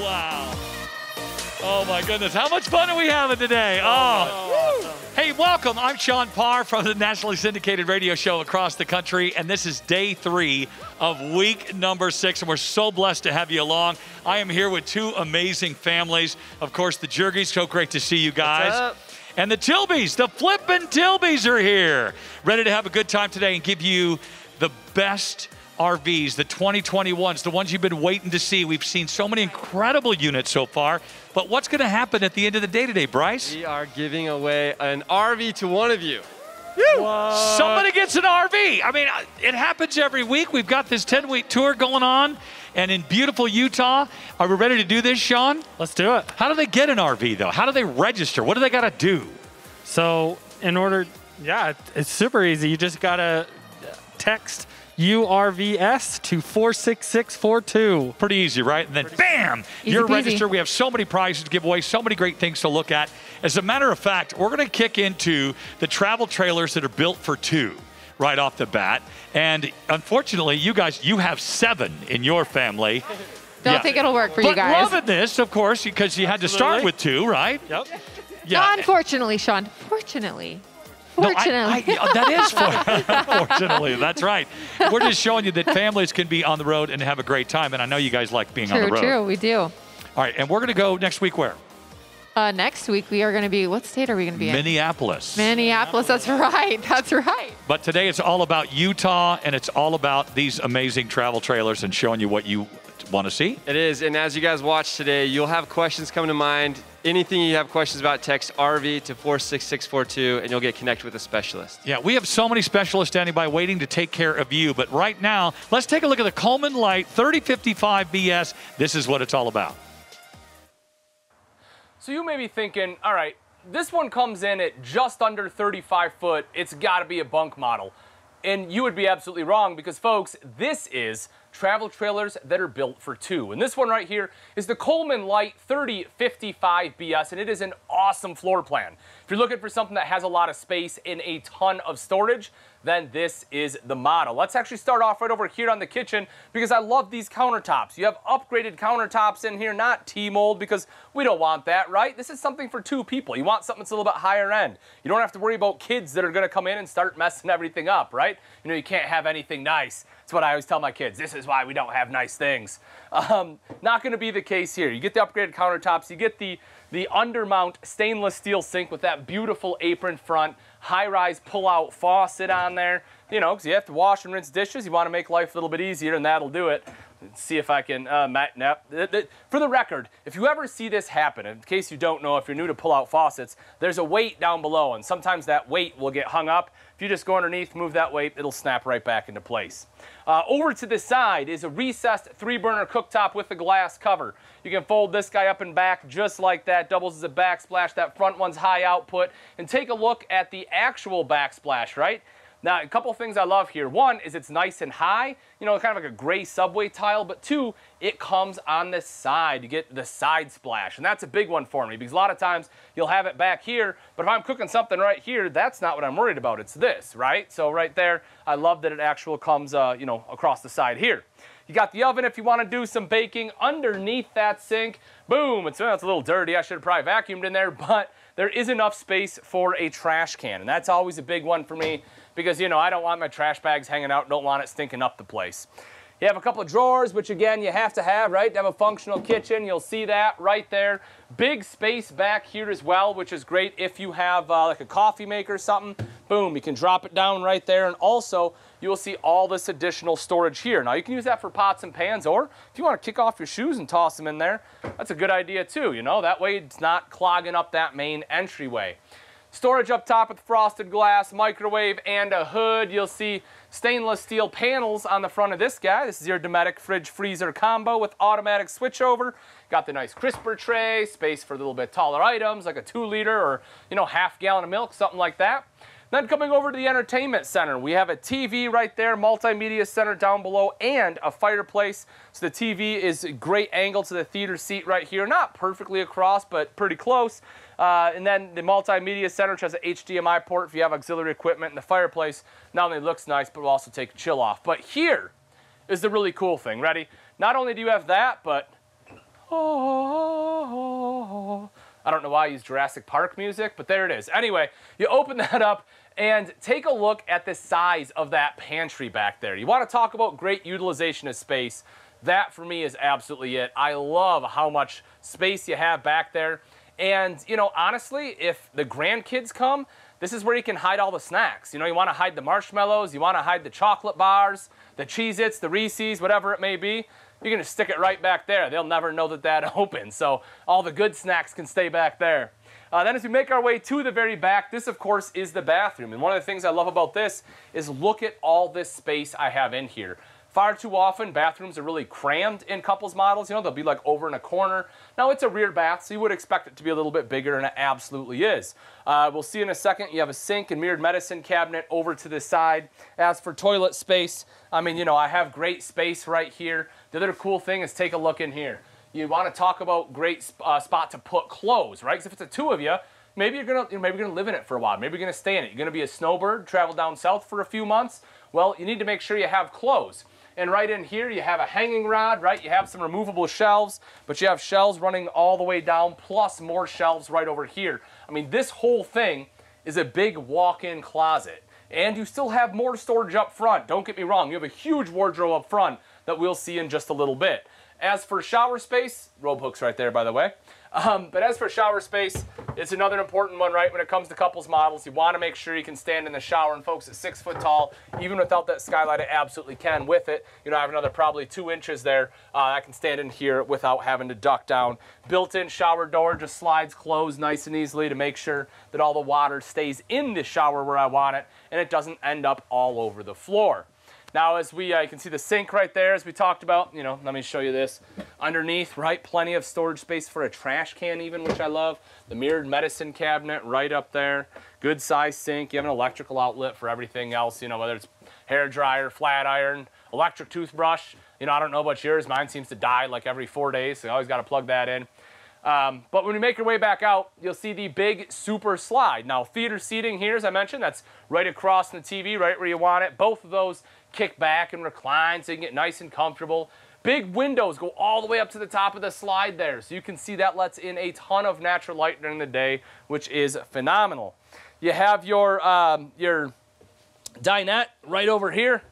Wow. Oh my goodness, how much fun are we having today? Oh. oh. Hey, welcome. I'm Shawn Parr from the nationally syndicated radio show across the country, and this is day three of week number six, and we're so blessed to have you along. I am here with two amazing families. Of course, the Jurgies, so great to see you guys. And the Tilbys, the flippin' Tilbys are here, ready to have a good time today and give you the best RVs, the 2021s, the ones you've been waiting to see. We've seen so many incredible units so far, but what's going to happen at the end of the day today, Bryce? We are giving away an RV to one of you. Somebody gets an RV. I mean, uh, it happens every week. We've got this 10 week tour going on, and in beautiful Utah. Are we ready to do this, Shawn? Let's do it. How do they get an RV, though? How do they register? What do they got to do? So, in order, yeah, it's super easy. You just gotta text URVS to 46642. Pretty easy, right? And then bam, Easy you're peasy. registered. We have so many prizes to give away, so many great things to look at. As a matter of fact, we're going to kick into the travel trailers that are built for two right off the bat. And unfortunately, you guys, you have seven in your family. Don't Yeah. think it'll work for but you guys. loving this, of course, because you had to start with two, right? Yep. Yeah. Unfortunately, Sean. Fortunately. No, I- Fortunately. I- that is for, fortunately. That's right. We're just showing you that families can be on the road and have a great time. And I know you guys like being on the road. true. We do. All right, and we're going to go next week where? Uh, next week we are going to be. What state are we going to be in? Minneapolis. Minneapolis. That's right. That's right. But today it's all about Utah and it's all about these amazing travel trailers and showing you what you want to see. It is, and as you guys watch today, you'll have questions come to mind. Anything you have questions about, text RV to 46642 and you'll get connected with a specialist. Yeah, we have so many specialists standing by waiting to take care of you. But right now, let's take a look at the Coleman Light 3055 BS. This is what it's all about. So you may be thinking, all right, this one comes in at just under 35 foot. It's got to be a bunk model. And you would be absolutely wrong because, folks, this is travel trailers that are built for two. And this one right here is the Coleman Light 3055 BS, and it is an awesome floor plan. If you're looking for something that has a lot of space and a ton of storage, then this is the model. Let's actually start off right over here on the kitchen because I love these countertops. You have upgraded countertops in here, not T-mold because we don't want that, right? This is something for two people. You want something that's a little bit higher end. You don't have to worry about kids that are gonna come in and start messing everything up, right? You know, you can't have anything nice. That's what I always tell my kids. This is why we don't have nice things. Um, not gonna be the case here. You get the upgraded countertops, you get the the undermount stainless steel sink with that beautiful apron front, high-rise pull-out faucet on there. You know, because you have to wash and rinse dishes. You want to make life a little bit easier, and that'll do it. See if I can. Uh, Matt, for the record, if you ever see this happen, in case you don't know, if you're new to pull-out faucets, there's a weight down below, and sometimes that weight will get hung up. If you just go underneath, move that weight, it'll snap right back into place. Uh, over to the side is a recessed three-burner cooktop with a glass cover. You can fold this guy up and back just like that, doubles as a backsplash. That front one's high output. And take a look at the actual backsplash, right? Now, a couple things I love here. One is it's nice and high, you know, kind of like a gray subway tile, but two, it comes on the side. You get the side splash, and that's a big one for me because a lot of times you'll have it back here, but if I'm cooking something right here, that's not what I'm worried about. It's this, right? So right there, I love that it actually comes, uh, you know, across the side here. You got the oven if you want to do some baking underneath that sink. Boom, it's, it's a little dirty. I should have probably vacuumed in there, but there is enough space for a trash can, and that's always a big one for me because, you know, I don't want my trash bags hanging out, don't want it stinking up the place. You have a couple of drawers, which again, you have to have, right? To have a functional kitchen. You'll see that right there. Big space back here as well, which is great if you have uh, like a coffee maker or something. Boom, you can drop it down right there. And also, you will see all this additional storage here. Now, you can use that for pots and pans, or if you want to kick off your shoes and toss them in there, that's a good idea too, you know? That way it's not clogging up that main entryway. Storage up top with frosted glass, microwave, and a hood. You'll see stainless steel panels on the front of this guy. This is your Dometic fridge freezer combo with automatic switchover. Got the nice crisper tray, space for a little bit taller items like a two liter or, you know, half gallon of milk, something like that. Then coming over to the entertainment center, we have a TV right there, multimedia center down below, and a fireplace. So the TV is a great angle to the theater seat right here. Not perfectly across, but pretty close. Uh, and then the multimedia center, which has an HDMI port if you have auxiliary equipment. And the fireplace not only looks nice, but will also take chill off. But here is the really cool thing. Ready? Not only do you have that, but oh. I don't know why I use Jurassic Park music, but there it is. Anyway, you open that up and take a look at the size of that pantry back there. You want to talk about great utilization of space. That for me is absolutely it. I love how much space you have back there. And, you know, honestly, if the grandkids come, this is where you can hide all the snacks. You know, you want to hide the marshmallows, you want to hide the chocolate bars, the Cheez Its, the Reese's, whatever it may be. You're going to stick it right back there. They'll never know that that opened. So all the good snacks can stay back there. Uh, then as we make our way to the very back, this of course is the bathroom. And one of the things I love about this is look at all this space I have in here. Far too often, bathrooms are really crammed in couples models. You know, they'll be like over in a corner. Now, it's a rear bath, so you would expect it to be a little bit bigger, and it absolutely is. Uh, we'll see in a second. You have a sink and mirrored medicine cabinet over to the side. As for toilet space, I mean, you know, I have great space right here. The other cool thing is take a look in here. You want to talk about great uh, spot to put clothes, right? Because if it's a two of you, maybe you're gonna maybe you're gonna live in it for a while. Maybe you're gonna stay in it. You're gonna be a snowbird, travel down south for a few months. Well, you need to make sure you have clothes. And right in here, you have a hanging rod, right? You have some removable shelves, but you have shelves running all the way down, plus more shelves right over here. I mean, this whole thing is a big walk-in closet. And you still have more storage up front. Don't get me wrong, you have a huge wardrobe up front that we'll see in just a little bit. As for shower space, robe hooks right there, by the way. Um, but as for shower space, it's another important one, right? When it comes to couples models, you want to make sure you can stand in the shower. And folks, at six foot tall, even without that skylight, I absolutely can. With it, you know, I have another probably two inches there. Uh, I can stand in here without having to duck down. Built-in shower door just slides closed nice and easily to make sure that all the water stays in the shower where I want it, and it doesn't end up all over the floor. Now, as we, uh, you can see the sink right there, as we talked about, you know, let me show you this. Underneath, right, plenty of storage space for a trash can even, which I love. The mirrored medicine cabinet right up there. Good size sink. You have an electrical outlet for everything else, you know, whether it's hair dryer, flat iron, electric toothbrush. You know, I don't know about yours. Mine seems to die like every four days, so you always got to plug that in. Um, but when you make your way back out, you'll see the big super slide. Now, theater seating here, as I mentioned, that's right across the TV, right where you want it. Both of those kick back and recline so you can get nice and comfortable. Big windows go all the way up to the top of the slide there. So you can see that lets in a ton of natural light during the day, which is phenomenal. You have your, um, your dinette right over here.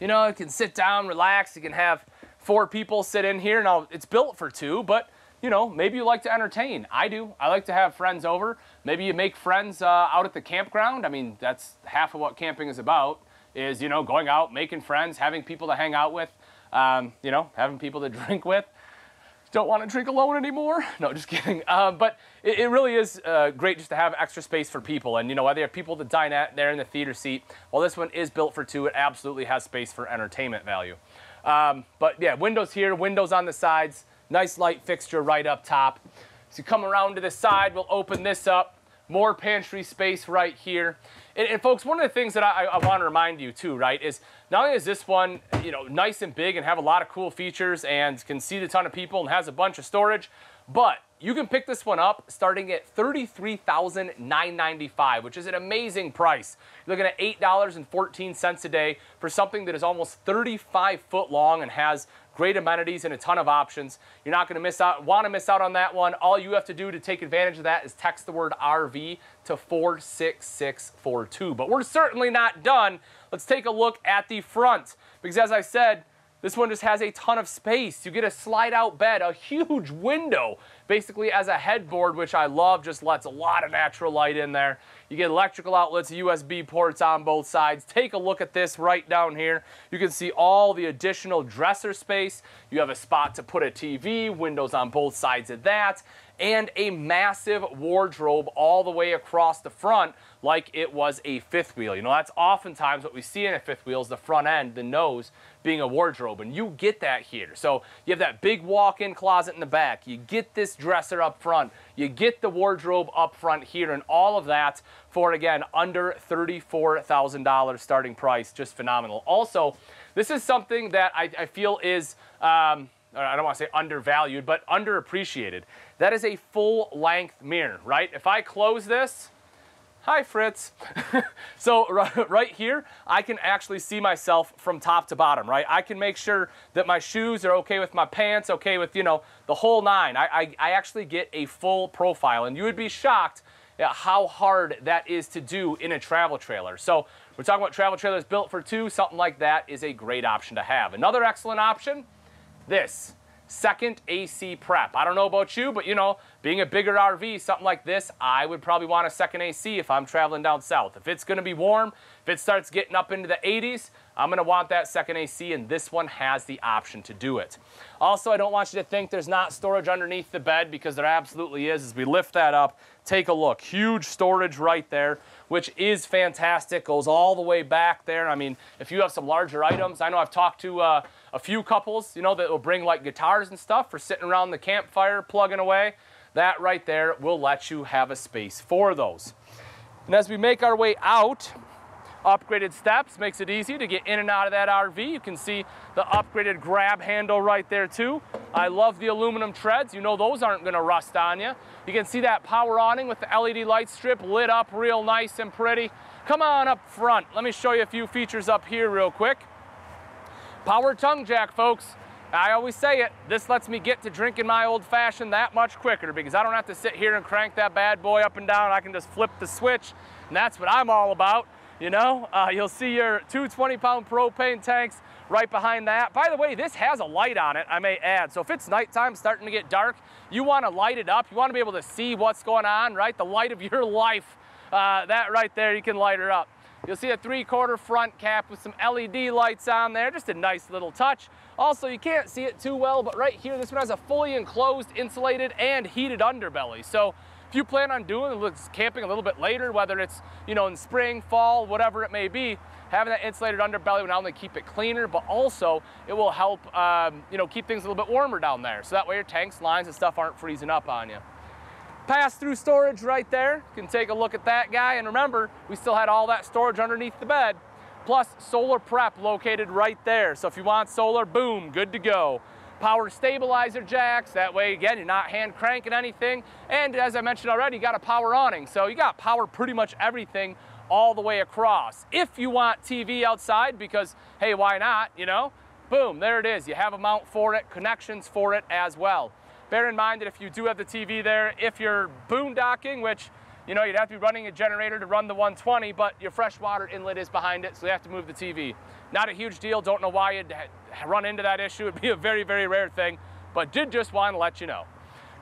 You know, you can sit down, relax. You can have four people sit in here. Now, it's built for two, but you know, maybe you like to entertain. I do. I like to have friends over. Maybe you make friends uh, out at the campground. I mean, that's half of what camping is about is, you know, going out, making friends, having people to hang out with, um, you know, having people to drink with. Don't want to drink alone anymore. No, just kidding. Uh, but it, it, really is uh, great just to have extra space for people. And, you know, whether you have people to dine at, they're in the theater seat. Well, this one is built for two. It absolutely has space for entertainment value. Um, but yeah, windows here, windows on the sides, nice light fixture right up top. So you come around to the side, we'll open this up. More pantry space right here. And, and, folks, one of the things that I, I want to remind you too, right, is not only is this one, you know, nice and big and have a lot of cool features and can seat a ton of people and has a bunch of storage, but you can pick this one up starting at $33,995, which is an amazing price. You're looking at $8.14 a day for something that is almost 35 foot long and has great amenities and a ton of options. You're not going to miss out, want to miss out on that one. All you have to do to take advantage of that is text the word RV to 46642. But we're certainly not done. Let's take a look at the front because as I said, this one just has a ton of space. You get a slide out bed, a huge window, basically as a headboard, which I love, just lets a lot of natural light in there. You get electrical outlets, USB ports on both sides. Take a look at this right down here. You can see all the additional dresser space. You have a spot to put a TV, windows on both sides of that, and a massive wardrobe all the way across the front like it was a fifth wheel. You know, that's oftentimes what we see in a fifth wheel is the front end, the nose, being a wardrobe, and you get that here. So you have that big walk-in closet in the back, you get this dresser up front, you get the wardrobe up front here, and all of that for, again, under $34,000 starting price, just phenomenal. Also, this is something that I, I feel is, um, I don't want to say undervalued, but underappreciated. That is a full-length mirror, right? If I close this, Hi, Fritz. so right, here, I can actually see myself from top to bottom, right? I can make sure that my shoes are okay with my pants, okay with, you know, the whole nine. I, I, I actually get a full profile, and you would be shocked at how hard that is to do in a travel trailer. So we're talking about travel trailers built for two. Something like that is a great option to have. Another excellent option, this second AC prep. I don't know about you, but you know, being a bigger RV, something like this, I would probably want a second AC if I'm traveling down south. If it's gonna be warm, if it starts getting up into the 80s, I'm gonna want that second AC, and this one has the option to do it. Also, I don't want you to think there's not storage underneath the bed because there absolutely is. As we lift that up, take a look. Huge storage right there, which is fantastic. Goes all the way back there. I mean, if you have some larger items, I know I've talked to uh, a few couples, you know, that will bring like guitars and stuff for sitting around the campfire plugging away. That right there will let you have a space for those. And as we make our way out, upgraded steps makes it easy to get in and out of that RV. You can see the upgraded grab handle right there too. I love the aluminum treads. You know those aren't gonna rust on you. You can see that power awning with the LED light strip lit up real nice and pretty. Come on up front. Let me show you a few features up here real quick. Power tongue jack, folks. I always say it, this lets me get to drinking my old fashioned that much quicker because I don't have to sit here and crank that bad boy up and down. I can just flip the switch, and that's what I'm all about. You know, uh, you'll see your two 20 pound propane tanks right behind that. By the way, this has a light on it, I may add. So if it's nighttime, starting to get dark, you wanna light it up. You wanna be able to see what's going on, right? The light of your life, uh, that right there, you can light her up. You'll see a three quarter front cap with some LED lights on there, just a nice little touch. Also, you can't see it too well, but right here, this one has a fully enclosed, insulated, and heated underbelly. So if you plan on doing camping a little bit later, whether it's, you know, in spring, fall, whatever it may be, having that insulated underbelly will not only keep it cleaner, but also it will help, um, you know, keep things a little bit warmer down there. So that way your tanks, lines, and stuff aren't freezing up on you pass-through storage right there. You can take a look at that guy. And remember, we still had all that storage underneath the bed, plus solar prep located right there. So if you want solar, boom, good to go. Power stabilizer jacks, that way again, you're not hand cranking anything. And as I mentioned already, you got a power awning. So you got power pretty much everything all the way across. If you want TV outside, because hey, why not, you know? Boom, there it is. You have a mount for it, connections for it as well. Bear in mind that if you do have the TV there, if you're boondocking, which you know, you'd have to be running a generator to run the 120, but your freshwater inlet is behind it, so you have to move the TV. Not a huge deal. Don't know why you'd run into that issue. It'd be a very, very rare thing, but did just want to let you know.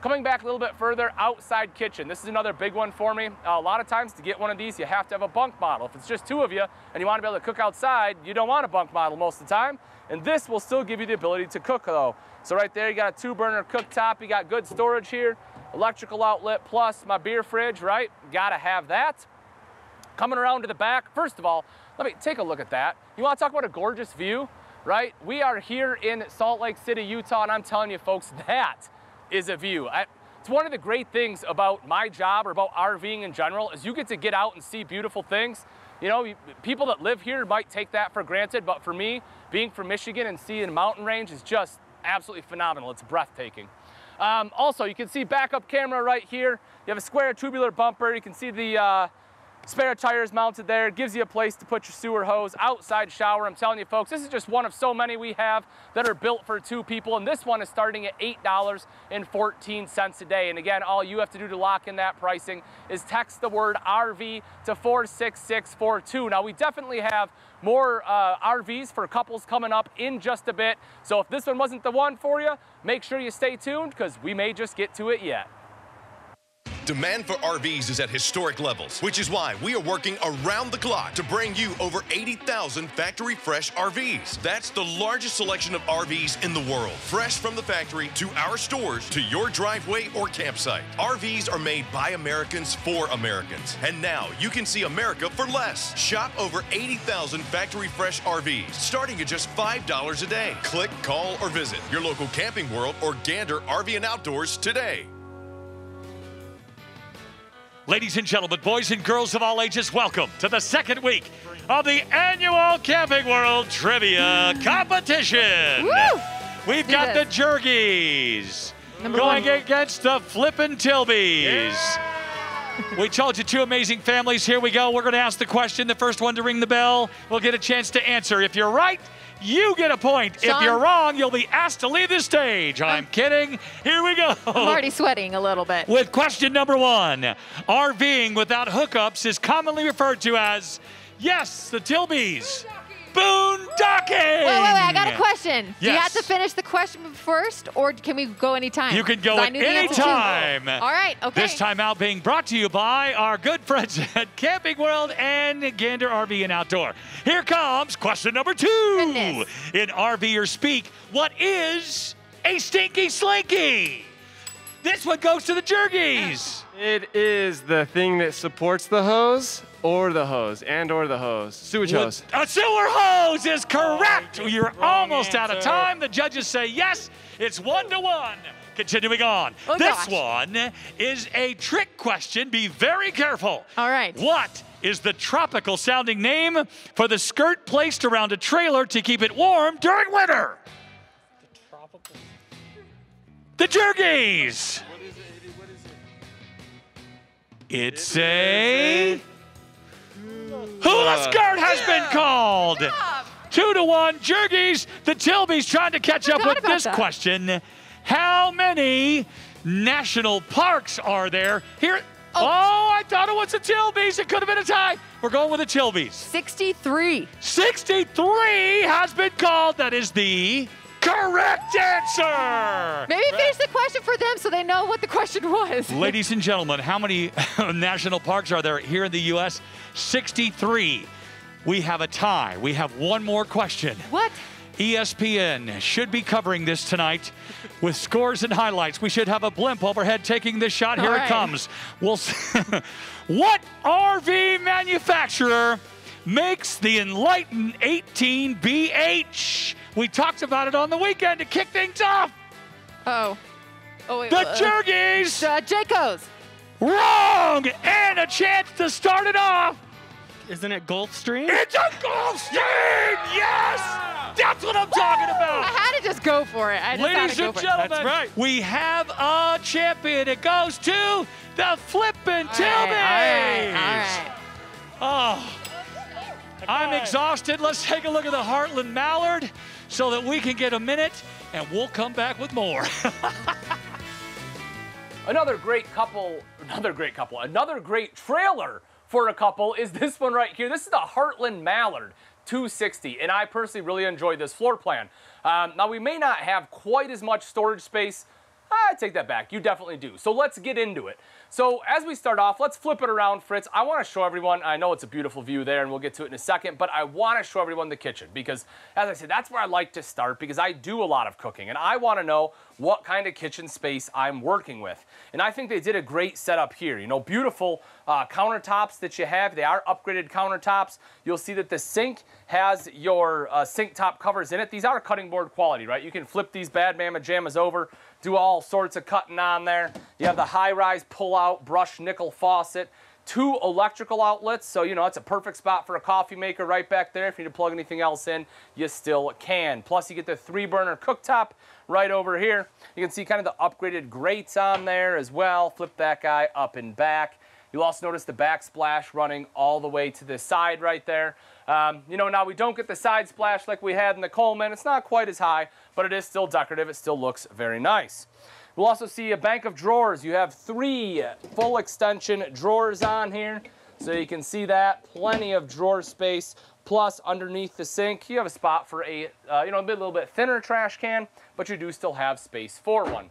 Coming back a little bit further, outside kitchen. This is another big one for me. Uh, a lot of times to get one of these, you have to have a bunk model. If it's just two of you and you want to be able to cook outside, you don't want a bunk model most of the time. And this will still give you the ability to cook though. So right there, you got a two burner cooktop. You got good storage here, electrical outlet plus my beer fridge, right? Gotta have that. Coming around to the back, first of all, let me take a look at that. You wanna talk about a gorgeous view, right? We are here in Salt Lake City, Utah, and I'm telling you folks, that is a view. I, it's one of the great things about my job or about RVing in general is you get to get out and see beautiful things. You know, people that live here might take that for granted, but for me, being from Michigan and seeing a mountain range is just absolutely phenomenal. It's breathtaking. Um, also, you can see backup camera right here. You have a square tubular bumper. You can see the uh, Spare tires mounted there, It gives you a place to put your sewer hose, outside shower. I'm telling you folks, this is just one of so many we have that are built for two people. And this one is starting at $8.14 a day. And again, all you have to do to lock in that pricing is text the word RV to 46642. Now we definitely have more uh, RVs for couples coming up in just a bit. So if this one wasn't the one for you, make sure you stay tuned because we may just get to it yet. Demand for RVs is at historic levels, which is why we are working around the clock to bring you over 80,000 factory fresh RVs. That's the largest selection of RVs in the world, fresh from the factory to our stores to your driveway or campsite. RVs are made by Americans for Americans. And now you can see America for less. Shop over 80,000 factory fresh RVs, starting at just $5 a day. Click, call, or visit your local Camping World or Gander RV and Outdoors today. Ladies and gentlemen, boys and girls of all ages, welcome to the second week of the annual Camping World Trivia Competition. Woo! We've Do got this. the Jergies Number going one. against the Flippin' Tilbies. We told you two amazing families. Here we go. We're going to ask the question. The first one to ring the bell will get a chance to answer. If you're right, you get a point. If you're wrong, you'll be asked to leave the stage. I'm kidding. Here we go. I'm already sweating a little bit. With question number one RVing without hookups is commonly referred to as, yes, the Tilbys. Boondocking. Wait, wait, wait. I got a question. Do you have to finish the question first, or can we go anytime? You can go I at any time. All right, okay. This time out being brought to you by our good friends at Camping World and Gander RV and Outdoor. Here comes question number two. Goodness. In or speak, what is a stinky slinky? This one goes to the jergies. It is the thing that supports the hose or the hose and or the hose. Sewage hose. A sewer hose is correct. You're almost out of time. The judges say yes. It's one to one. Continuing on. Oh, this gosh. one is a trick question. Be very careful. All right. What is the tropical sounding name for the skirt placed around a trailer to keep it warm during winter? The tropical. The jergies. It's a hula skirt has been called. Two to one, Jergies. The Tilbys trying to catch up with this that. question. How many national parks are there here? Oh. oh I thought it was the Tilbys. It could have been a tie. We're going with the Tilbys. 63. 63 has been called. That is the correct answer. Maybe finish the question for them so they know what the question was. Ladies and gentlemen, how many national parks are there here in the U.S.? 63. We have a tie. We have one more question. What? ESPN should be covering this tonight with scores and highlights. We should have a blimp overhead taking this shot. Here All it comes. We'll what RV manufacturer makes the Enlighten 18BH? We talked about it on the weekend to kick things off. Oh. Oh, wait. The uh, Jergies. uh, Jayco's. Wrong! And a chance to start it off. Isn't it Gulfstream? It's a Gulfstream! Yes! That's what I'm talking about! I had to just go for it. I just had Ladies to and for gentlemen, That's right. we have a champion. It goes to the Flippin' All Tilbys. right, all right, all right. Oh, I'm exhausted. Let's take a look at the Heartland Mallard so that we can get a minute and we'll come back with more. Another great couple, another great couple, another great trailer for a couple is this one right here. This is the Heartland Mallard 260, and I personally really enjoyed this floor plan. Um, now, we may not have quite as much storage space. I take that back. You definitely do. So let's get into it. So as we start off, let's flip it around, Fritz. I want to show everyone, I know it's a beautiful view there, and we'll get to it in a second, but I want to show everyone the kitchen because, as I said, that's where I like to start because I do a lot of cooking, and I want to know what kind of kitchen space I'm working with. And I think they did a great setup here. You know, beautiful uh, countertops that you have. They are upgraded countertops. You'll see that the sink has your uh, sink top covers in it. These are cutting board quality, right? You can flip these bad mamma jammas over, do all sorts of cutting on there. You have the high-rise pull-out brushed nickel faucet, two electrical outlets, so you know it's a perfect spot for a coffee maker right back there. If you need to plug anything else in, you still can. Plus, you get the three-burner cooktop right over here. You can see kind of the upgraded grates on there as well. Flip that guy up and back. You'll also notice the backsplash running all the way to the side right there. Um, you know, now we don't get the side splash like we had in the Coleman. It's not quite as high, but it is still decorative. It still looks very nice. We'll also see a bank of drawers. You have three full extension drawers on here. So you can see that, plenty of drawer space. Plus, underneath the sink, you have a spot for a, uh, you know, a bit- little bit thinner trash can, but you do still have space for one.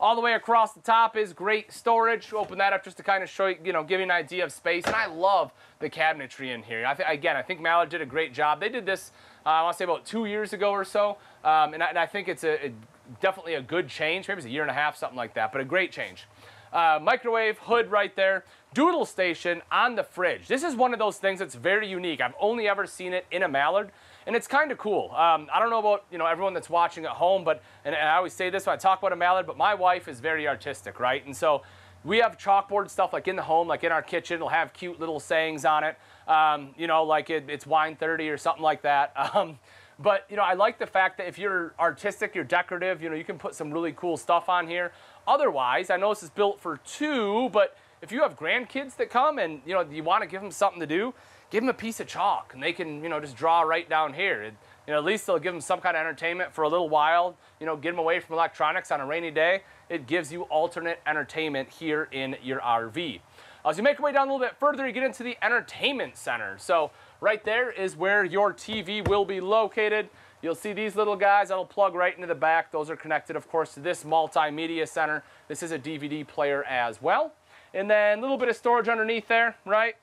All the way across the top is great storage. Open that up just to kind of show you, you know, give you an idea of space. And I love the cabinetry in here. I again, I think Mallard did a great job. They did this, uh, I want to say about two years ago or so. Um, and, I, and I think it's a, a- definitely a good change. Maybe it's a year and a half, something like that, but a great change. Uh, microwave hood right there. Doodle station on the fridge. This is one of those things that's very unique. I've only ever seen it in a Mallard, and it's kind of cool. Um, I don't know about you know everyone that's watching at home, but and, and I always say this when I talk about a Mallard, but my wife is very artistic, right? And so we have chalkboard stuff like in the home, like in our kitchen. It'll have cute little sayings on it. Um, you know, like it, it's wine 30 or something like that. Um, but you know, I like the fact that if you're artistic, you're decorative, you know, you can put some really cool stuff on here. Otherwise, I know this is built for two, but if you have grandkids that come and you know you want to give them something to do, give them a piece of chalk and they can you know just draw right down here. It, you know, at least they'll give them some kind of entertainment for a little while. You know, get them away from electronics on a rainy day. It gives you alternate entertainment here in your RV. As you make your way down a little bit further, you get into the entertainment center. So right there is where your TV will be located. You'll see these little guys that'll plug right into the back. Those are connected, of course, to this multimedia center. This is a DVD player as well. And then a little bit of storage underneath there, right?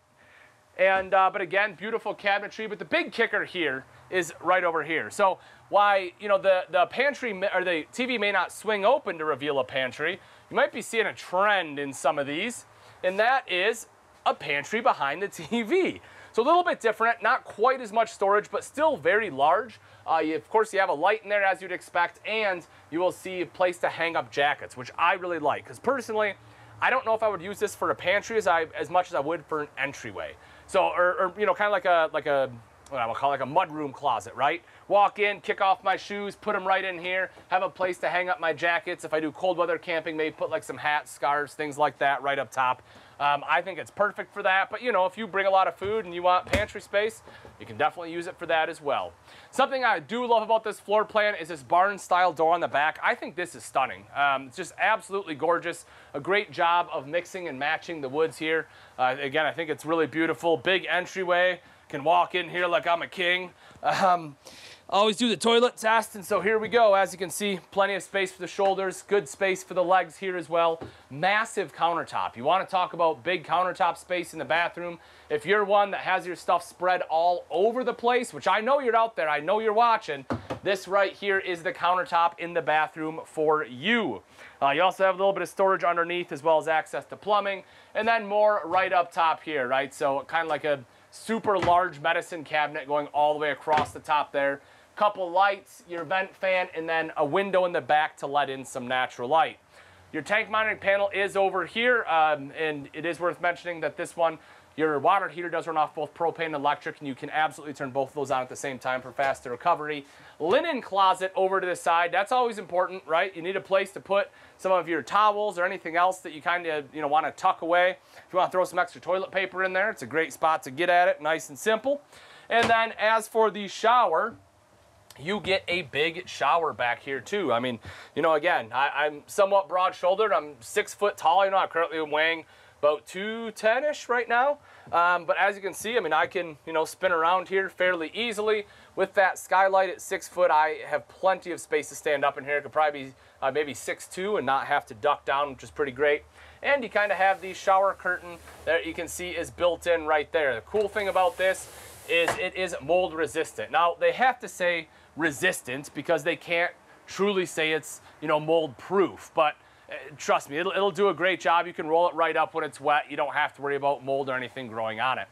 And, uh, but again, beautiful cabinetry. But the big kicker here is right over here. So why, you know, the, the pantry or the TV may not swing open to reveal a pantry, you might be seeing a trend in some of these, and that is a pantry behind the TV. So a little bit different, not quite as much storage, but still very large. Uh, of course, you have a light in there as you'd expect, and you will see a place to hang up jackets, which I really like. Because personally, I don't know if I would use this for a pantry as, I, as much as I would for an entryway. So, or, or you know, kind of like a, like a, what I would call like a mudroom closet, right? Walk in, kick off my shoes, put them right in here, have a place to hang up my jackets. If I do cold weather camping, maybe put like some hats, scarves, things like that right up top. Um, I think it's perfect for that, but you know, if you bring a lot of food and you want pantry space, you can definitely use it for that as well. Something I do love about this floor plan is this barn style door on the back. I think this is stunning. Um, it's just absolutely gorgeous. A great job of mixing and matching the woods here. Uh, again, I think it's really beautiful. Big entryway. Can walk in here like I'm a king. Um, always do the toilet test, and so here we go. As you can see, plenty of space for the shoulders, good space for the legs here as well. Massive countertop. You want to talk about big countertop space in the bathroom. If you're one that has your stuff spread all over the place, which I know you're out there, I know you're watching, this right here is the countertop in the bathroom for you. Uh, you also have a little bit of storage underneath as well as access to plumbing, and then more right up top here, right? So kind of like a super large medicine cabinet going all the way across the top there couple lights, your vent fan, and then a window in the back to let in some natural light. Your tank monitoring panel is over here, um, and it is worth mentioning that this one, your water heater does run off both propane and electric, and you can absolutely turn both of those on at the same time for faster recovery. Linen closet over to the side, that's always important, right? You need a place to put some of your towels or anything else that you kind of you know want to tuck away. If you want to throw some extra toilet paper in there, it's a great spot to get at it, nice and simple. And then as for the shower, you get a big shower back here too. I mean, you know, again, I, am somewhat broad-shouldered. I'm six foot tall. You know, I currently am weighing about 210-ish right now. Um, but as you can see, I mean, I can, you know, spin around here fairly easily. With that skylight at six foot, I have plenty of space to stand up in here. I could probably be uh, maybe six two and not have to duck down, which is pretty great. And you kind of have the shower curtain that you can see is built in right there. The cool thing about this is it is mold resistant. Now, they have to say resistant because they can't truly say it's, you know, mold proof. But trust me, it'll, it'll do a great job. You can roll it right up when it's wet. You don't have to worry about mold or anything growing on it.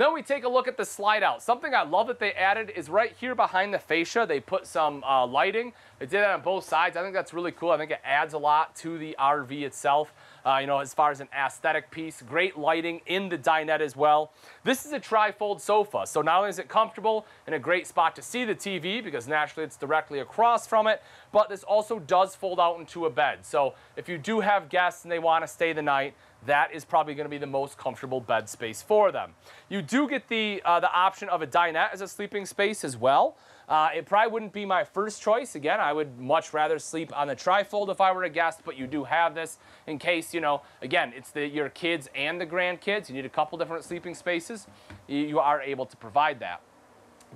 Then we take a look at the slide out. Something I love that they added is right here behind the fascia, they put some uh, lighting. They did that on both sides. I think that's really cool. I think it adds a lot to the RV itself. Uh, you know, as far as an aesthetic piece, great lighting in the dinette as well. This is a tri-fold sofa, so not only is it comfortable and a great spot to see the TV because naturally it's directly across from it, but this also does fold out into a bed. So if you do have guests and they want to stay the night, that is probably going to be the most comfortable bed space for them. You do get the, uh, the option of a dinette as a sleeping space as well. Uh, it probably wouldn't be my first choice. Again, I would much rather sleep on the trifold if I were a guest, but you do have this in case, you know, again, it's the, your kids and the grandkids. You need a couple different sleeping spaces. You are able to provide that.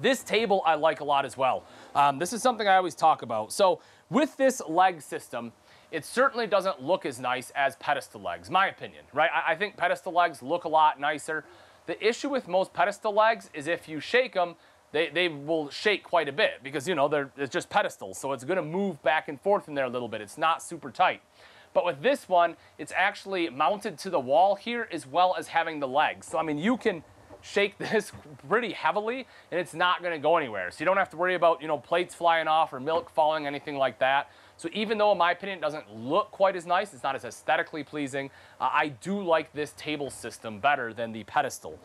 This table I like a lot as well. Um, this is something I always talk about. So with this leg system, it certainly doesn't look as nice as pedestal legs, my opinion, right? I, I think pedestal legs look a lot nicer. The issue with most pedestal legs is if you shake them, they, they will shake quite a bit because, you know, they're, it's just pedestals. So it's going to move back and forth in there a little bit. It's not super tight. But with this one, it's actually mounted to the wall here as well as having the legs. So, I mean, you can shake this pretty heavily and it's not going to go anywhere. So you don't have to worry about, you know, plates flying off or milk falling, anything like that. So even though, in my opinion, it doesn't look quite as nice, it's not as aesthetically pleasing, uh, I do like this table system better than the pedestal.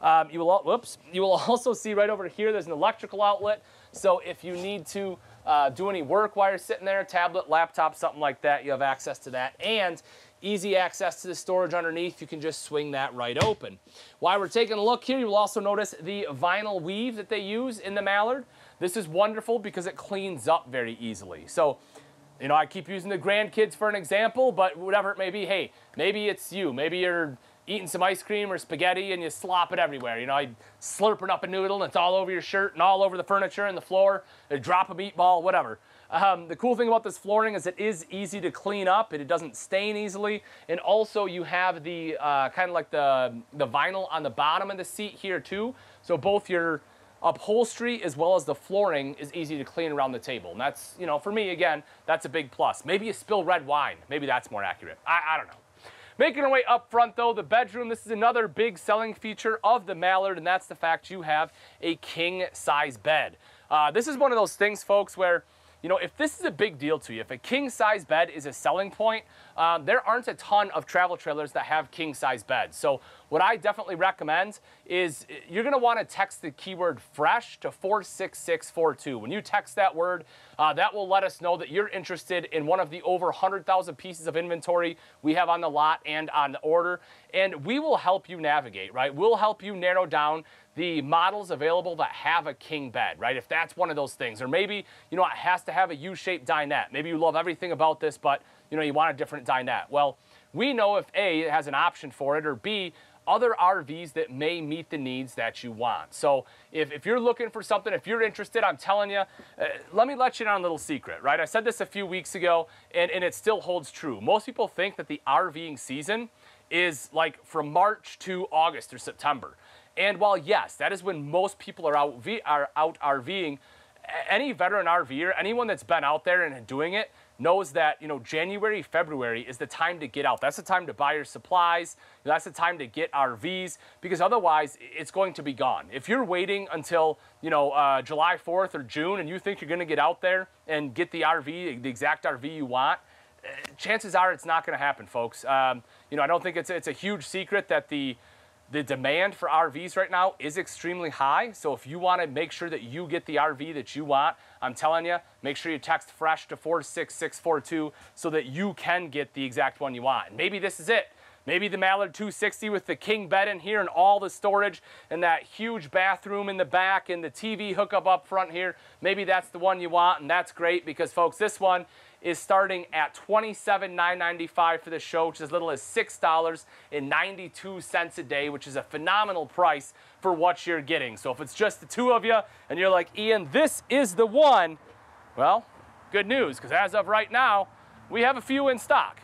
Um, you will, whoops, you will also see right over here, there's an electrical outlet. So if you need to uh, do any work while you're sitting there, tablet, laptop, something like that, you have access to that. And easy access to the storage underneath, you can just swing that right open. While we're taking a look here, you'll also notice the vinyl weave that they use in the Mallard. This is wonderful because it cleans up very easily. So, you know, I keep using the grandkids for an example, but whatever it may be, hey, maybe it's you. Maybe you're eating some ice cream or spaghetti and you slop it everywhere. You know, I slurping up a noodle and it's all over your shirt and all over the furniture and the floor. A drop a meatball, whatever. Um, the cool thing about this flooring is it is easy to clean up and it doesn't stain easily. And also you have the uh, kind of like the, the vinyl on the bottom of the seat here too. So both your upholstery as well as the flooring is easy to clean around the table. And that's, you know, for me, again, that's a big plus. Maybe you spill red wine. Maybe that's more accurate. I, I don't know. Making our way up front though, the bedroom, this is another big selling feature of the Mallard, and that's the fact you have a king size bed. Uh, this is one of those things, folks, where you know, if this is a big deal to you, if a king size bed is a selling point, um, there aren't a ton of travel trailers that have king size beds. So what I definitely recommend is you're gonna wanna text the keyword fresh to 46642. When you text that word, uh, that will let us know that you're interested in one of the over 100,000 pieces of inventory we have on the lot and on the order. And we will help you navigate, right? We'll help you narrow down the models available that have a king bed, right? If that's one of those things, or maybe, you know, it has to have a U-shaped dinette. Maybe you love everything about this, but, you know, you want a different dinette. Well, we know if A, it has an option for it, or B, other RVs that may meet the needs that you want. So if, if you're looking for something, if you're interested, I'm telling you, uh, let me let you in on a little secret, right? I said this a few weeks ago, and, and it still holds true. Most people think that the RVing season is like from March to August or September. And while yes, that is when most people are out, are out RVing, any veteran RVer, anyone that's been out there and doing it, knows that you know January, February is the time to get out. That's the time to buy your supplies. That's the time to get RVs because otherwise it's going to be gone. If you're waiting until you know uh, July 4th or June and you think you're going to get out there and get the RV, the exact RV you want, eh, chances are it's not going to happen, folks. Um, you know I don't think it's it's a huge secret that the the demand for RVs right now is extremely high. So if you want to make sure that you get the RV that you want, I'm telling you, make sure you text fresh to 46642 so that you can get the exact one you want. Maybe this is it. Maybe the Mallard 260 with the king bed in here and all the storage and that huge bathroom in the back and the TV hookup up front here. Maybe that's the one you want and that's great because folks, this one is starting at $27,995 for the show, which is as little as $6.92 a day, which is a phenomenal price for what you're getting. So if it's just the two of you and you're like, Ian, this is the one, well, good news, because as of right now, we have a few in stock.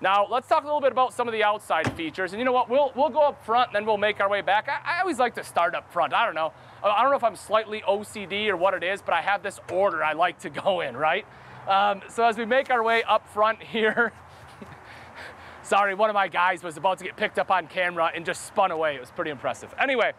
Now, let's talk a little bit about some of the outside features. And you know what, we'll, we'll go up front and then we'll make our way back. I, I always like to start up front. I don't know. I don't know if I'm slightly OCD or what it is, but I have this order I like to go in, right? Um, so as we make our way up front here, sorry, one of my guys was about to get picked up on camera and just spun away. It was pretty impressive. Anyway,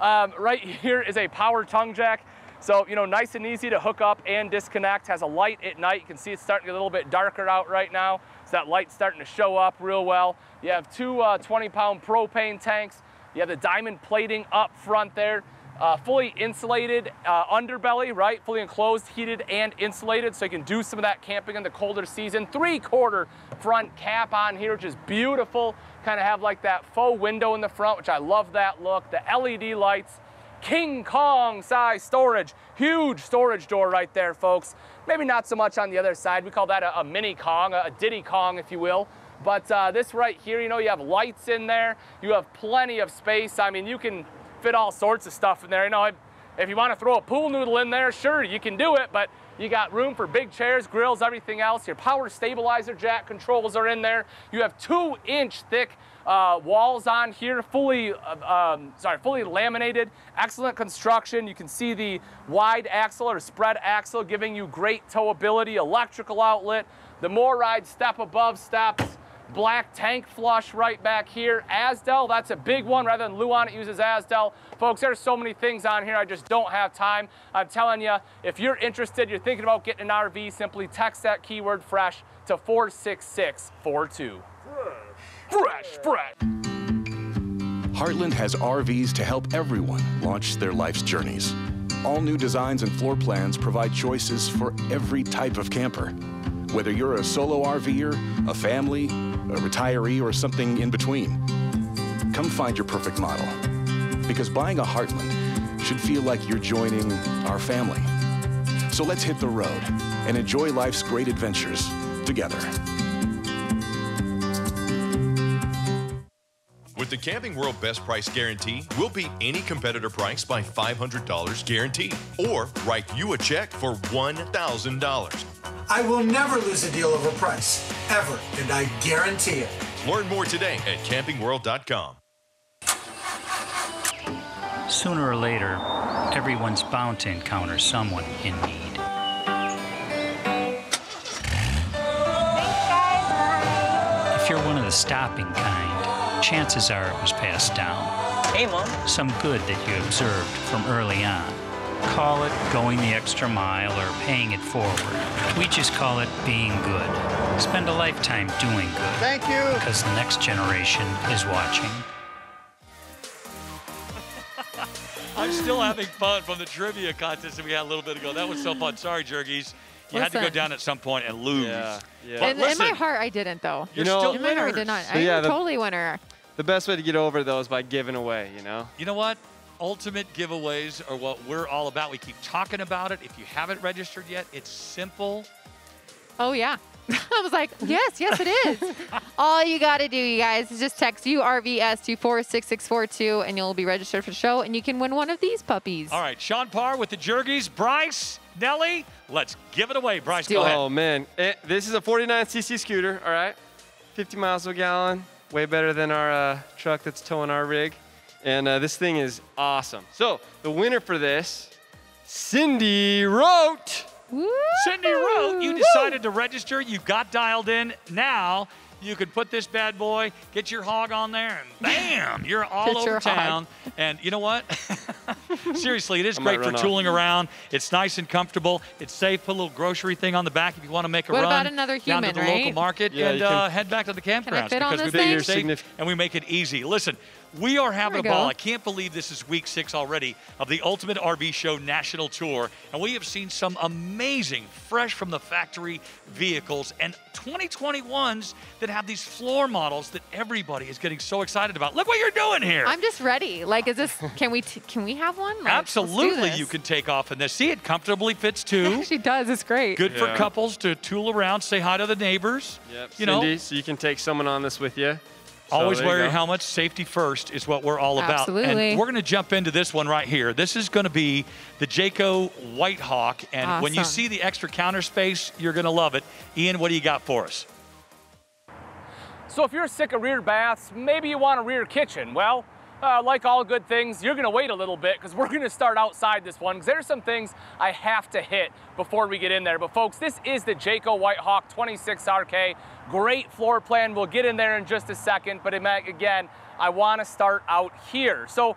um, right here is a power tongue jack. So, you know, nice and easy to hook up and disconnect. Has a light at night. You can see it's starting to get a little bit darker out right now. So that light's starting to show up real well. You have two uh, 20 pound propane tanks. You have the diamond plating up front there uh, fully insulated uh, underbelly, right? Fully enclosed, heated, and insulated, so you can do some of that camping in the colder season. Three-quarter front cap on here, which is beautiful. Kind of have like that faux window in the front, which I love that look. The LED lights, King Kong size storage. Huge storage door right there, folks. Maybe not so much on the other side. We call that a, a mini Kong, a, a Diddy Kong, if you will. But uh, this right here, you know, you have lights in there. You have plenty of space. I mean, you can fit all sorts of stuff in there. You know, if you want to throw a pool noodle in there, sure, you can do it, but you got room for big chairs, grills, everything else. Your power stabilizer jack controls are in there. You have two inch thick uh, walls on here, fully, uh, um, sorry, fully laminated, excellent construction. You can see the wide axle or spread axle giving you great towability, electrical outlet, the MORryde step above steps, black tank flush right back here. Azdel, that's a big one. Rather than Luan, it uses Azdel. Folks, there's so many things on here. I just don't have time. I'm telling you, if you're interested, you're thinking about getting an RV, simply text that keyword fresh to 46642. Fresh, fresh. fresh. Heartland has RVs to help everyone launch their life's journeys. All new designs and floor plans provide choices for every type of camper. Whether you're a solo RVer, a family, a retiree, or something in between, come find your perfect model. Because buying a Heartland should feel like you're joining our family. So let's hit the road and enjoy life's great adventures together. With the Camping World Best Price Guarantee, we'll beat any competitor price by $500 guaranteed, or write you a check for $1,000. I will never lose a deal over price, ever, and I guarantee it. Learn more today at campingworld.com. Sooner or later, everyone's bound to encounter someone in need. If you're one of the stopping kind, chances are it was passed down. Hey, Mom. Some good that you observed from early on. Call it going the extra mile or paying it forward. We just call it being good. Spend a lifetime doing good. Thank you. Because the next generation is watching. I'm still having fun from the trivia contest that we had a little bit ago. That was so fun. Sorry, Jergies. You had to go down at some point and lose. Yeah, yeah. But In, in my heart, I didn't though. you're You know- still In my heart, I did not. So, I'm yeah, the- totally winner. The best way to get over though is by giving away, you know? You know what? Ultimate giveaways are what we're all about. We keep talking about it. If you haven't registered yet, it's simple. Oh yeah. I was like, yes, yes, it is. All you got to do, you guys, is just text URVS to 46642 and you'll be registered for the show and you can win one of these puppies. All right, Shawn Parr with the Jergies. Bryce, Nelly, let's give it away. Bryce, do go ahead. Oh man, Eh, this is a 49cc scooter. All right, 50 miles to a gallon, way better than our uh, truck that's towing our rig. And uh, this thing is awesome. So the winner for this, Cindy wrote. Woo! Cindy wrote, you Woo! decided to register. You got dialed in. Now you can put this bad boy, get your hog on there, and bam, you're all Get over your hog. town. And you know what? Seriously, it is I might great for run off. tooling around. It's nice and comfortable. It's safe. Put a little grocery thing on the back if you want to make a What run about another down to human, the local market Yeah, and can- uh, head back to the campgrounds fit because we this make thing? it safe and we make it easy. Listen, we are having a There we ball. I can't believe this is week six already of the Ultimate RV Show National Tour, and we have seen some amazing, fresh from the factory vehicles and 2021s that have these floor models that everybody is getting so excited about. Look what you're doing here. I'm just ready. Like, is this? Can we? T- can we have one? Like, Absolutely, you can take off in this. See, it comfortably fits It too. actually does. It's great. Good for couples to tool around, say hi to the neighbors. Yep, You Cindy, know, so you can take someone on this with you. So Always there you wear your go. helmet. Safety first is what we're all about. Absolutely. And we're going to jump into this one right here. This is going to be the Jayco Whitehawk. And when you see the extra counter space, you're going to love it. Ian, what do you got for us? So if you're sick of rear baths, maybe you want a rear kitchen. Well, uh, like all good things, you're gonna wait a little bit because we're gonna start outside this one because there's some things I have to hit before we get in there. But folks, this is the Jayco Whitehawk 26RK. Great floor plan. We'll get in there in just a second. But again, I wanna start out here. So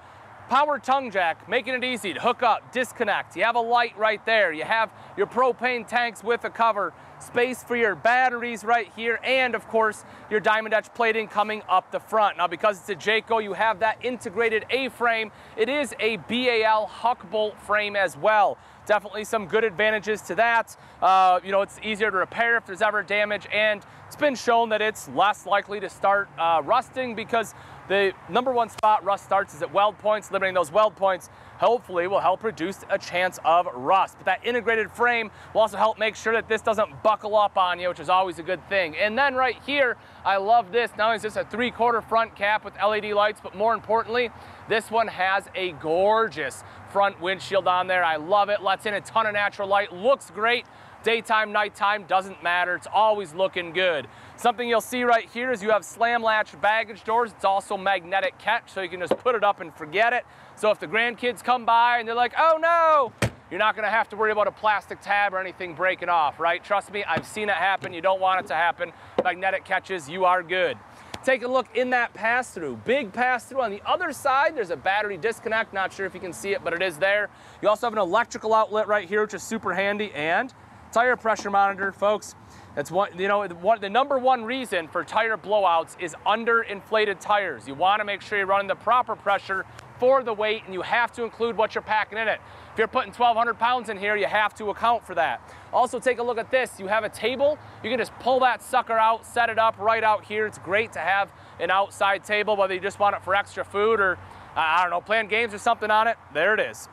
Power tongue jack, making it easy to hook up, disconnect. You have a light right there. You have your propane tanks with a cover, space for your batteries right here, and of course, your Diamond Edge plating coming up the front. Now, because it's a Jayco, you have that integrated A-frame. It is a BAL Huck bolt frame as well. Definitely some good advantages to that. Uh, you know, it's easier to repair if there's ever damage, and it's been shown that it's less likely to start uh, rusting because the number one spot rust starts is at weld points. Limiting those weld points hopefully will help reduce a chance of rust. But that integrated frame will also help make sure that this doesn't buckle up on you, which is always a good thing. And then right here, I love this. Not only is this a three quarter front cap with LED lights, but more importantly, this one has a gorgeous front windshield on there. I love it. Lets in a ton of natural light. Looks great. Daytime, nighttime, doesn't matter. It's always looking good. Something you'll see right here is you have slam latch baggage doors. It's also magnetic catch, so you can just put it up and forget it. So if the grandkids come by and they're like, oh no, you're not gonna have to worry about a plastic tab or anything breaking off, right? Trust me, I've seen it happen. You don't want it to happen. Magnetic catches, you are good. Take a look in that pass-through. Big pass-through. On the other side, there's a battery disconnect. Not sure if you can see it, but it is there. You also have an electrical outlet right here, which is super handy. And tire pressure monitor, folks. That's one, you know, one, the number one reason for tire blowouts is underinflated tires. You want to make sure you're running the proper pressure for the weight and you have to include what you're packing in it. If you're putting 1,200 pounds in here, you have to account for that. Also take a look at this. You have a table, you can just pull that sucker out, set it up right out here. It's great to have an outside table, whether you just want it for extra food or, uh, I don't know, playing games or something on it. There it is.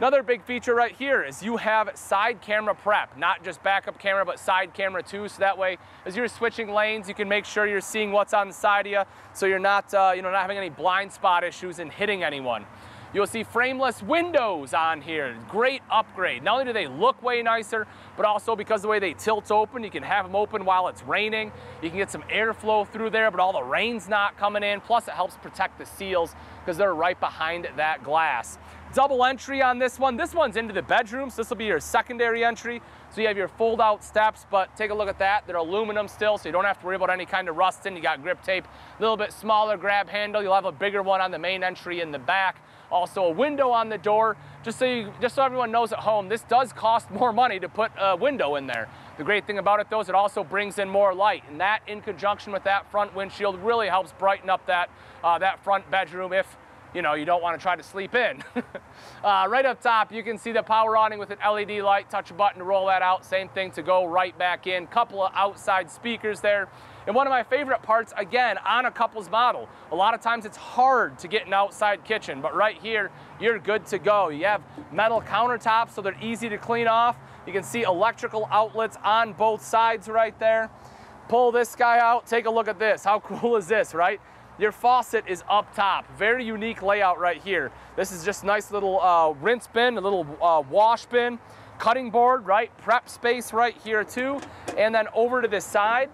Another big feature right here is you have side camera prep, not just backup camera, but side camera too. So that way, as you're switching lanes, you can make sure you're seeing what's on the side of you, so you're not, uh, you know, not having any blind spot issues and hitting anyone. You'll see frameless windows on here. Great upgrade. Not only do they look way nicer, but also because the way they tilt open, you can have them open while it's raining. You can get some airflow through there, but all the rain's not coming in. Plus, it helps protect the seals because they're right behind that glass. Double entry on this one. This one's into the bedroom, so this will be your secondary entry. So you have your fold out steps, but take a look at that. They're aluminum still, so you don't have to worry about any kind of rusting. You got grip tape, a little bit smaller grab handle. You'll have a bigger one on the main entry in the back. Also a window on the door. Just so you, just so everyone knows at home, this does cost more money to put a window in there. The great thing about it though is it also brings in more light, and that in conjunction with that front windshield really helps brighten up that uh, that front bedroom if you know, you don't want to try to sleep in. uh, right up top, you can see the power awning with an LED light. Touch a button to roll that out. Same thing to go right back in. Couple of outside speakers there. And one of my favorite parts, again, on a couple's model, a lot of times it's hard to get an outside kitchen, but right here, you're good to go. You have metal countertops, so they're easy to clean off. You can see electrical outlets on both sides right there. Pull this guy out, take a look at this. How cool is this, right? Your faucet is up top. Very unique layout right here. This is just nice little uh, rinse bin, a little uh, wash bin, cutting board, right? Prep space right here too. And then over to this side,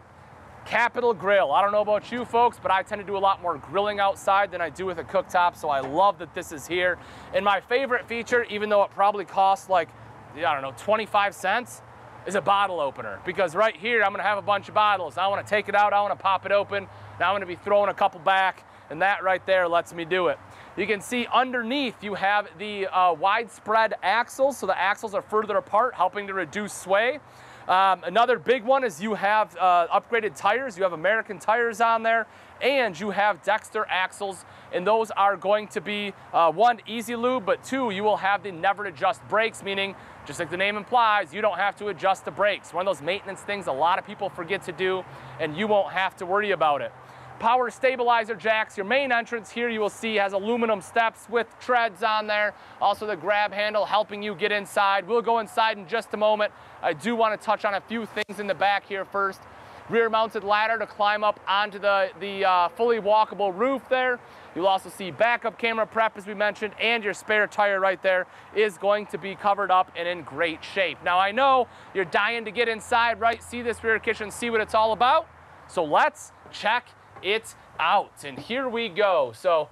Capital Grill. I don't know about you folks, but I tend to do a lot more grilling outside than I do with a cooktop, so I love that this is here. And my favorite feature, even though it probably costs like, I don't know, 25 cents, is a bottle opener. Because right here, I'm gonna have a bunch of bottles. I wanna take it out, I wanna pop it open. Now I'm gonna be throwing a couple back, and that right there lets me do it. You can see underneath you have the uh, widespread axles, so the axles are further apart, helping to reduce sway. Um, another big one is you have uh, upgraded tires. You have American tires on there, and you have Dexter axles, and those are going to be uh, one easy lube, but two you will have the never adjust brakes, meaning just like the name implies, you don't have to adjust the brakes. One of those maintenance things a lot of people forget to do, and you won't have to worry about it power stabilizer jacks. Your main entrance here you will see has aluminum steps with treads on there. Also the grab handle helping you get inside. We'll go inside in just a moment. I do want to touch on a few things in the back here first. Rear mounted ladder to climb up onto the, the uh, fully walkable roof there. You'll also see backup camera prep as we mentioned and your spare tire right there is going to be covered up and in great shape. Now I know you're dying to get inside, right? See this rear kitchen, see what it's all about. So let's check it's out. And here we go. So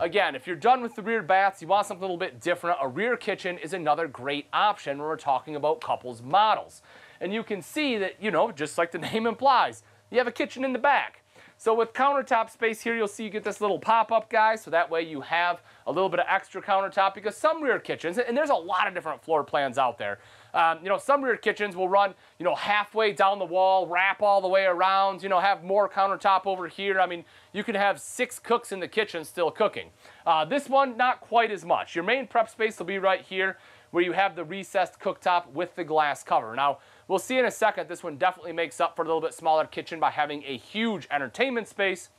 again, if you're done with the rear baths, you want something a little bit different, a rear kitchen is another great option when we're talking about couples models. And you can see that, you know, just like the name implies, you have a kitchen in the back. So with countertop space here, you'll see you get this little pop-up guy, so that way you have a little bit of extra countertop because some rear kitchens, and there's a lot of different floor plans out there, um, you know, some rear kitchens will run, you know, halfway down the wall, wrap all the way around, you know, have more countertop over here. I mean, you can have six cooks in the kitchen still cooking. Uh, this one, not quite as much. Your main prep space will be right here where you have the recessed cooktop with the glass cover. Now, we'll see in a second, this one definitely makes up for a little bit smaller kitchen by having a huge entertainment space.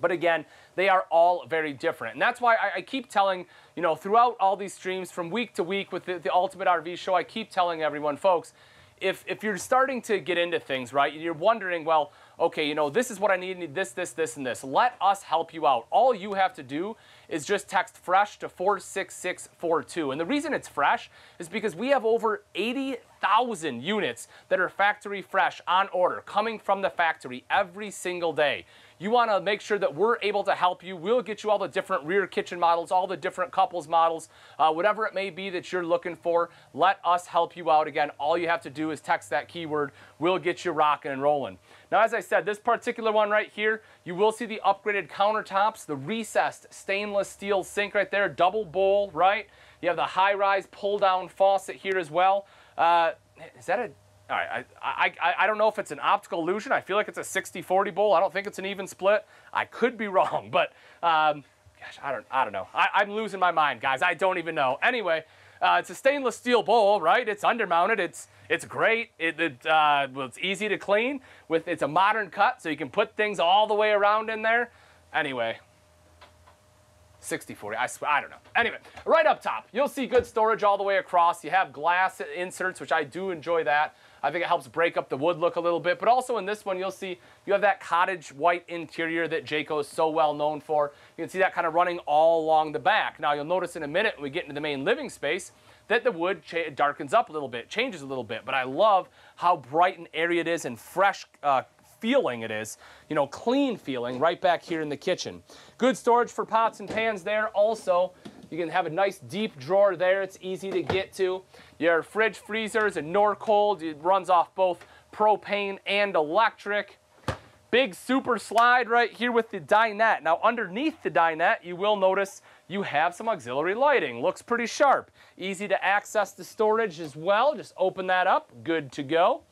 But again, they are all very different. And that's why I, I, keep telling, you know, throughout all these streams from week to week with the, the Ultimate RV Show, I keep telling everyone, folks, if, if you're starting to get into things, right, you're wondering, well, okay, you know, this is what I need, need this, this, this, and this. Let us help you out. All you have to do is just text FRESH to 46642. And the reason it's fresh is because we have over 80,000 units that are factory fresh on order, coming from the factory every single day. You want to make sure that we're able to help you. We'll get you all the different rear kitchen models, all the different couples models, uh, whatever it may be that you're looking for. Let us help you out. Again, all you have to do is text that keyword. We'll get you rocking and rolling. Now, as I said, this particular one right here, you will see the upgraded countertops, the recessed stainless steel sink right there, double bowl, right? You have the high-rise pull-down faucet here as well. Uh, is that a all right, I, I, I don't know if it's an optical illusion. I feel like it's a 60-40 bowl. I don't think it's an even split. I could be wrong, but um, gosh, I don't, I don't know. I, I'm losing my mind, guys. I don't even know. Anyway, uh, it's a stainless steel bowl, right? It's undermounted. It's it's great. It, it uh, well, it's easy to clean. With it's a modern cut, so you can put things all the way around in there. Anyway, 60 40 I swear I don't know anyway right up top you'll see good storage all the way across you have glass inserts which I do enjoy that I think it helps break up the wood look a little bit but also in this one you'll see you have that cottage white interior that Jayco is so well known for you can see that kind of running all along the back now you'll notice in a minute when we get into the main living space that the wood darkens up a little bit changes a little bit but I love how bright and airy it is and fresh uh, feeling it is. You know, clean feeling right back here in the kitchen. Good storage for pots and pans there. Also, you can have a nice deep drawer there. It's easy to get to. Your fridge freezers and Norcold. It runs off both propane and electric. Big super slide right here with the dinette. Now underneath the dinette, you will notice you have some auxiliary lighting. Looks pretty sharp. Easy to access the storage as well. Just open that up, good to go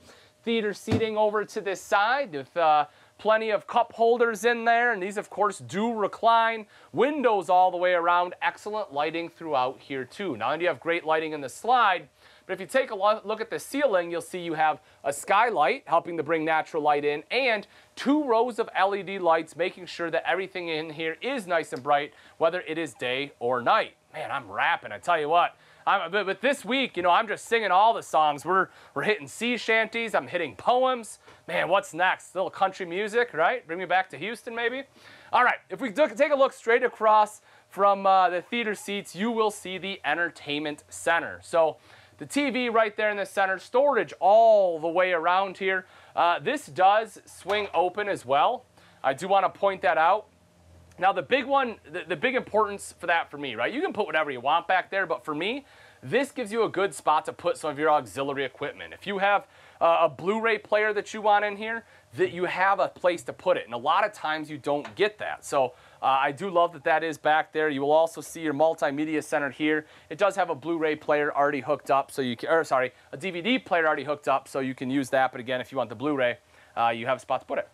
theater seating over to this side with uh, plenty of cup holders in there. And these, of course, do recline. Windows all the way around. Excellent lighting throughout here, too. Not only do you have great lighting in the slide, but if you take a look at the ceiling, you'll see you have a skylight helping to bring natural light in and two rows of LED lights making sure that everything in here is nice and bright, whether it is day or night. Man, I'm rapping, I tell you what. I'm, but, but this week, you know, I'm just singing all the songs. We're, we're hitting sea shanties. I'm hitting poems. Man, what's next? A little country music, right? Bring me back to Houston, maybe? All right, if we take a look straight across from uh, the theater seats, you will see the entertainment center. So the TV right there in the center, storage all the way around here. Uh, this does swing open as well. I do want to point that out. Now the big one, the, the big importance for that for me, right? You can put whatever you want back there, but for me, this gives you a good spot to put some of your auxiliary equipment. If you have uh, a Blu-ray player that you want in here, that you have a place to put it. And a lot of times you don't get that. So uh, I do love that that is back there. You will also see your multimedia center here. It does have a Blu-ray player already hooked up, so you can, or sorry, a DVD player already hooked up, so you can use that. But again, if you want the Blu-ray, uh, you have a spot to put it.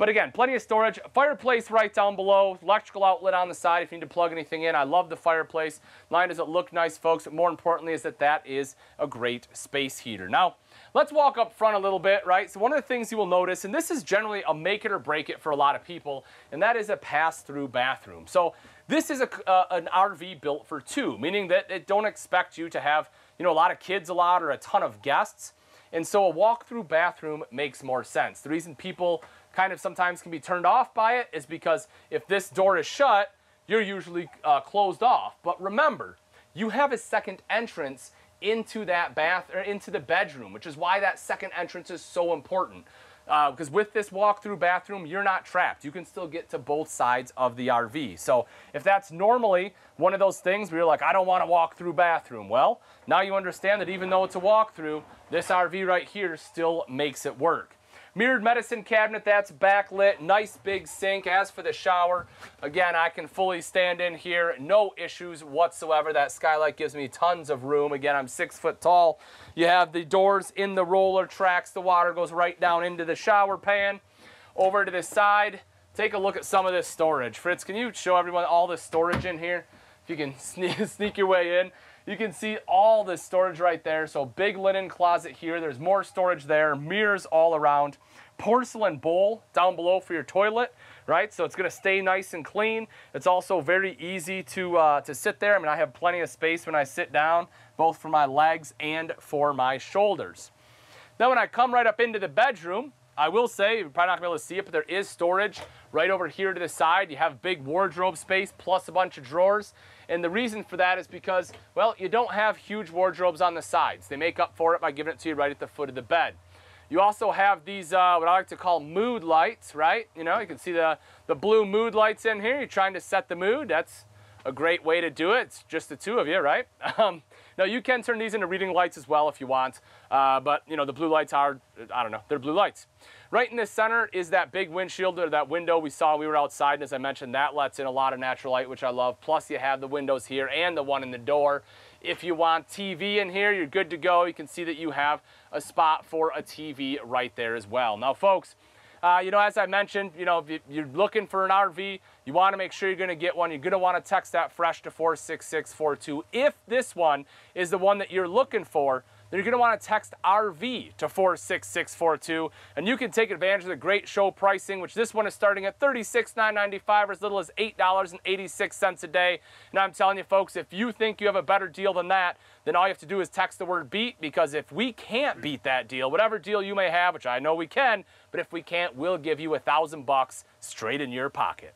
But again, plenty of storage. Fireplace right down below. Electrical outlet on the side if you need to plug anything in. I love the fireplace. Not does it look nice, folks, but more importantly is that that is a great space heater. Now, let's walk up front a little bit, right? So one of the things you will notice, and this is generally a make it or break it for a lot of people, and that is a pass-through bathroom. So this is a, uh, an RV built for two, meaning that it don't expect you to have, you know, a lot of kids allowed or a ton of guests. And so a walk-through bathroom makes more sense. The reason people kind of sometimes can be turned off by it is because if this door is shut, you're usually uh, closed off. But remember, you have a second entrance into that bath or into the bedroom, which is why that second entrance is so important. Because uh, with this walk-through bathroom, you're not trapped. You can still get to both sides of the RV. So if that's normally one of those things where you're like, I don't want to walk through bathroom, well, now you understand that even though it's a walk-through, this RV right here still makes it work. Mirrored medicine cabinet, that's backlit. Nice big sink. As for the shower, again, I can fully stand in here. No issues whatsoever. That skylight gives me tons of room. Again, I'm six foot tall. You have the doors in the roller tracks. The water goes right down into the shower pan. Over to the side, take a look at some of this storage. Fritz, can you show everyone all this storage in here? If you can sneak, sneak your way in. You can see all this storage right there. So big linen closet here. There's more storage there. Mirrors all around. Porcelain bowl down below for your toilet, right? So it's gonna stay nice and clean. It's also very easy to, uh, to sit there. I mean, I have plenty of space when I sit down, both for my legs and for my shoulders. Then when I come right up into the bedroom, I will say, you're probably not gonna be able to see it, but there is storage right over here to the side. You have big wardrobe space plus a bunch of drawers. And the reason for that is because, well, you don't have huge wardrobes on the sides. They make up for it by giving it to you right at the foot of the bed. You also have these, uh, what I like to call mood lights, right? You know, you can see the, the blue mood lights in here. You're trying to set the mood. That's a great way to do it. It's just the two of you, right? Um, now you can turn these into reading lights as well if you want, uh, but you know the blue lights are, I don't know, they're blue lights. Right in the center is that big windshield or that window we saw we were outside, and as I mentioned, that lets in a lot of natural light, which I love. Plus you have the windows here and the one in the door. If you want TV in here, you're good to go. You can see that you have a spot for a TV right there as well. Now folks, Uh, you know, as I mentioned, you know, if you- you're looking for an RV, you want to make sure you're going to get one. You're going to want to text that fresh to 46642. If this one is the one that you're looking for, then you're going to want to text RV to 46642, and you can take advantage of the great show pricing, which this one is starting at $36,995 or as little as $8.86 a day. And I'm telling you, folks, if you think you have a better deal than that, then all you have to do is text the word beat because if we can't beat that deal, whatever deal you may have, which I know we can, but if we can't, we'll give you a thousand bucks straight in your pocket.